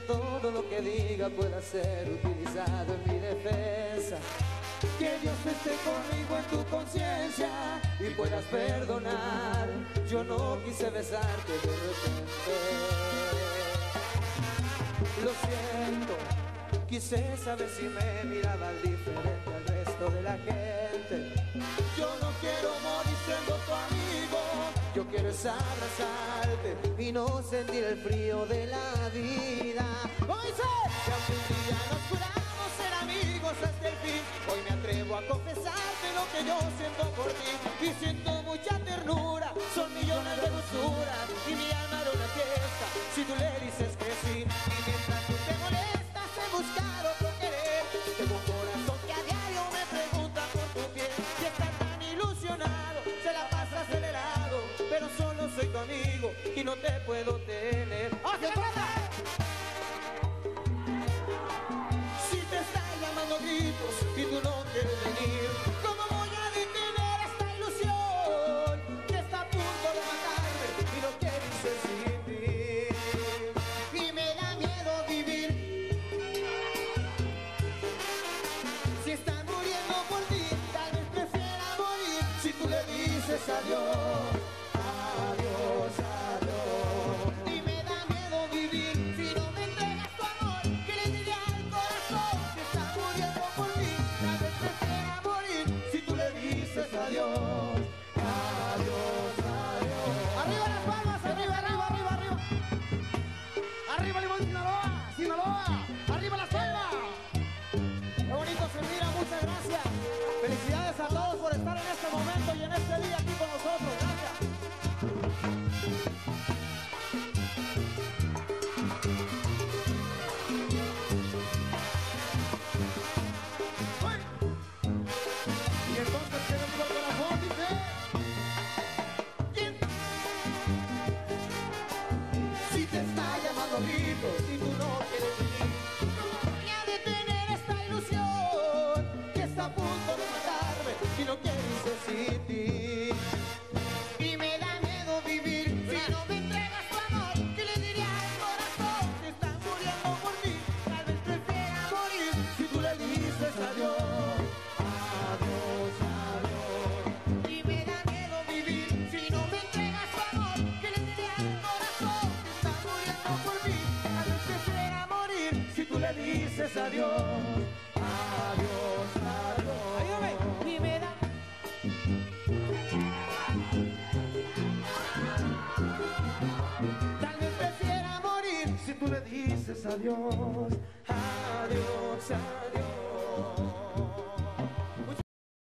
todo lo que diga pueda ser utilizado en mi defensa. Que Dios esté conmigo en tu conciencia y puedas perdonar. Yo no quise besarte de repente. Lo siento, quise saber si me mirabas diferente al resto de la gente. Yo no quiero morir siendo tu amigo, yo quiero es abrazarte y no sentir el frío de la vida. Hoy sé que aunque un día nos juramos ser amigos hasta el fin, hoy me atrevo a confesarte lo que yo siento por ti y siento mucha ternura, son millones de dulzuras y mi alma no te puedo tener. ¡Oye, Si te está llamando gritos y tú no quieres venir, ¿cómo voy a detener esta ilusión que está a punto de matarme y no quiero irse sin ti? Y me da miedo vivir. Si están muriendo por ti, tal vez prefiera morir si tú le dices. Adiós, gritos y tú no quieres venir, ¿cómo voy a detener esta ilusión que está a punto de matarme y no tú le dices adiós. Adiós, adiós. Ayúdame. Da Tal vez prefiera morir si tú le dices adiós, adiós, adiós.